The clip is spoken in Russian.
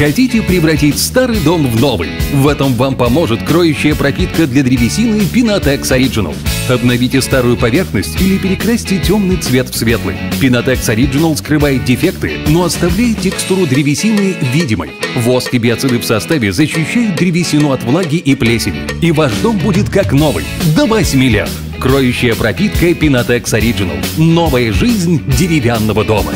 Хотите превратить старый дом в новый? В этом вам поможет кроющая пропитка для древесины Pinatex Original. Обновите старую поверхность или перекрасьте темный цвет в светлый. Pinatex Original скрывает дефекты, но оставляет текстуру древесины видимой. Воск и биоциды в составе защищают древесину от влаги и плесени. И ваш дом будет как новый. До 8 лет. Кроющая пропитка Pinatex Original. Новая жизнь деревянного дома.